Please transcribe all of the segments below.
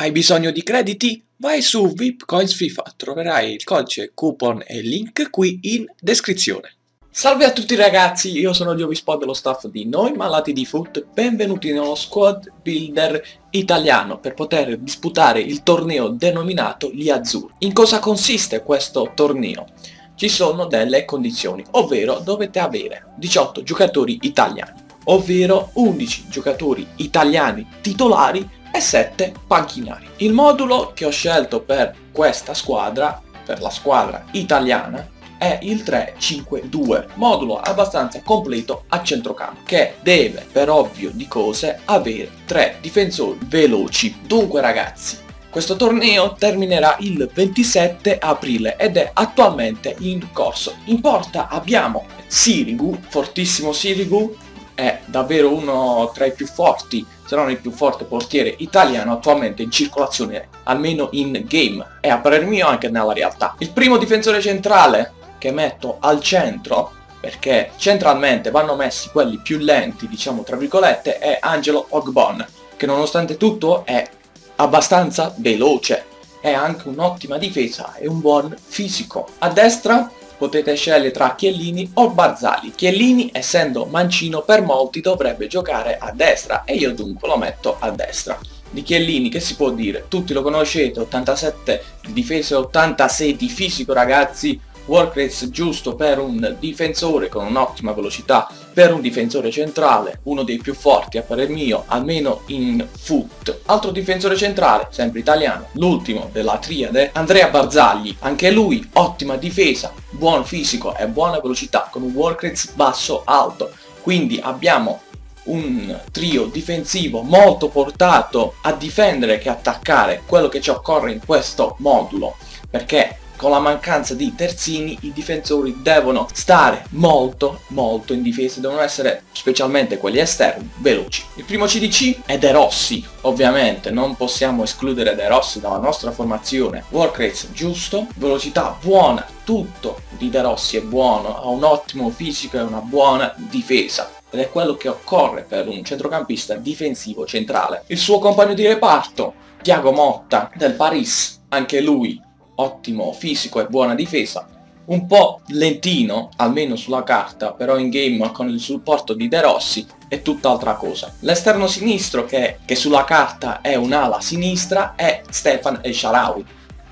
Hai bisogno di crediti? Vai su VIP Coins FIFA, troverai il codice, coupon e link qui in descrizione. Salve a tutti ragazzi, io sono Diovispo dello staff di Noi Malati di Foot, benvenuti nello squad builder italiano per poter disputare il torneo denominato Gli Azzurri. In cosa consiste questo torneo? Ci sono delle condizioni, ovvero dovete avere 18 giocatori italiani, ovvero 11 giocatori italiani titolari e 7 panchinari. Il modulo che ho scelto per questa squadra, per la squadra italiana, è il 3-5-2, modulo abbastanza completo a centrocampo, che deve per ovvio di cose avere tre difensori veloci. Dunque ragazzi, questo torneo terminerà il 27 aprile ed è attualmente in corso. In porta abbiamo Sirigu, fortissimo Sirigu, è davvero uno tra i più forti, se non il più forte portiere italiano attualmente in circolazione, almeno in game, e a parer mio anche nella realtà. Il primo difensore centrale che metto al centro, perché centralmente vanno messi quelli più lenti, diciamo tra virgolette, è Angelo Ogbon, che nonostante tutto è abbastanza veloce, è anche un'ottima difesa e un buon fisico. A destra potete scegliere tra Chiellini o Barzali. Chiellini, essendo mancino, per molti dovrebbe giocare a destra e io dunque lo metto a destra. Di Chiellini che si può dire? Tutti lo conoscete, 87 di difesa e 86 di fisico ragazzi, work giusto per un difensore con un'ottima velocità, per un difensore centrale, uno dei più forti a parer mio, almeno in foot. Altro difensore centrale, sempre italiano, l'ultimo della triade, Andrea Barzagli, anche lui ottima difesa, buon fisico e buona velocità con un work basso alto. Quindi abbiamo un trio difensivo molto portato a difendere che attaccare quello che ci occorre in questo modulo perché con la mancanza di terzini i difensori devono stare molto molto in difesa, devono essere specialmente quelli esterni veloci. Il primo CDC è De Rossi, ovviamente non possiamo escludere De Rossi dalla nostra formazione. Work rates giusto, velocità buona, tutto di De Rossi è buono, ha un ottimo fisico e una buona difesa ed è quello che occorre per un centrocampista difensivo centrale. Il suo compagno di reparto, Thiago Motta del Paris, anche lui ottimo fisico e buona difesa, un po' lentino, almeno sulla carta, però in game con il supporto di De Rossi è tutt'altra cosa. L'esterno sinistro che, che, sulla carta è un'ala sinistra è Stefan El Sharawi,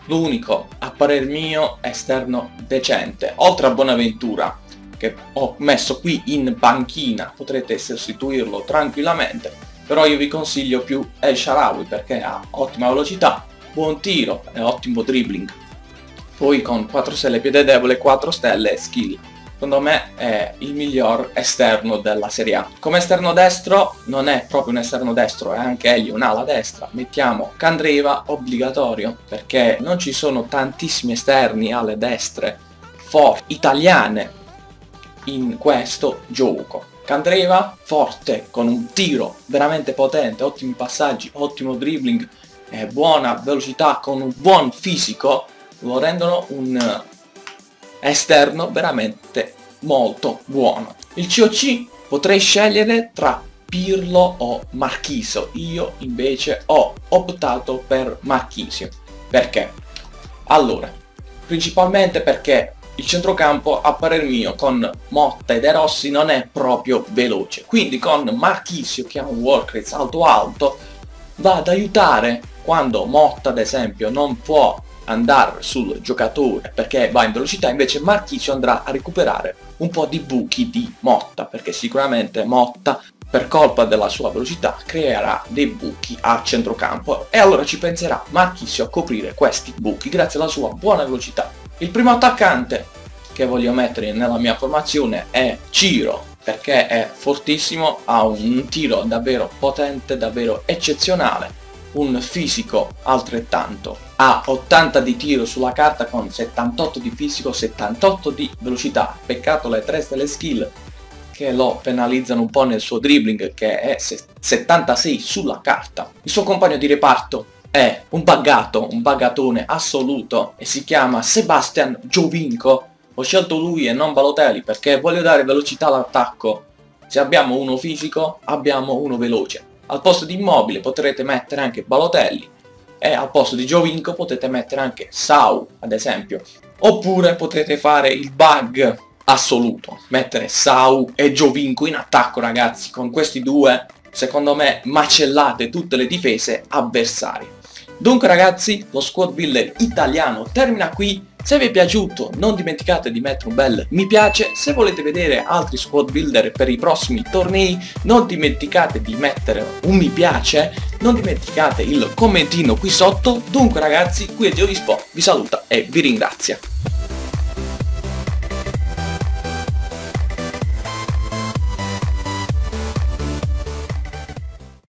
l'unico, a parer mio, esterno decente, oltre a Bonaventura, che ho messo qui in panchina, potrete sostituirlo tranquillamente, però io vi consiglio più El Sharawi perché ha ottima velocità, buon tiro e ottimo dribbling. Poi con 4 stelle piede debole, 4 stelle skill. Secondo me è il miglior esterno della Serie A. Come esterno destro non è proprio un esterno destro, è anche egli un'ala destra. Mettiamo Candreva obbligatorio, perché non ci sono tantissimi esterni alle destre forti, italiane, in questo gioco. Candreva forte, con un tiro veramente potente, ottimi passaggi, ottimo dribbling, eh, buona velocità con un buon fisico lo rendono un eh, esterno veramente molto buono. Il COC potrei scegliere tra Pirlo o Marchiso, io invece ho optato per Marchisio. Perché? Allora, principalmente perché il centrocampo a parer mio con Motta e De Rossi non è proprio veloce, quindi con Marchisio che ha un work rate alto alto va ad aiutare quando Motta ad esempio non può andare sul giocatore perché va in velocità, invece Marchisio andrà a recuperare un po' di buchi di Motta, perché sicuramente Motta per colpa della sua velocità creerà dei buchi a centrocampo e allora ci penserà Marchisio a coprire questi buchi grazie alla sua buona velocità. Il primo attaccante che voglio mettere nella mia formazione è Ciro perché è fortissimo, ha un tiro davvero potente, davvero eccezionale un fisico altrettanto. Ha 80 di tiro sulla carta con 78 di fisico, 78 di velocità. Peccato le 3 delle skill che lo penalizzano un po' nel suo dribbling che è 76 sulla carta. Il suo compagno di reparto è un buggato, un buggatone assoluto e si chiama Sebastian Giovinco. Ho scelto lui e non Balotelli perché voglio dare velocità all'attacco. Se abbiamo uno fisico, abbiamo uno veloce. Al posto di Immobile potrete mettere anche Balotelli e al posto di Giovinco potete mettere anche Sau, ad esempio. Oppure potrete fare il bug assoluto, mettere Sau e Giovinco in attacco ragazzi, con questi due secondo me macellate tutte le difese avversarie. Dunque ragazzi, lo squad builder italiano termina qui. Se vi è piaciuto non dimenticate di mettere un bel mi piace, se volete vedere altri squad builder per i prossimi tornei non dimenticate di mettere un mi piace, non dimenticate il commentino qui sotto. Dunque ragazzi, qui è Geovispo, vi saluta e vi ringrazia.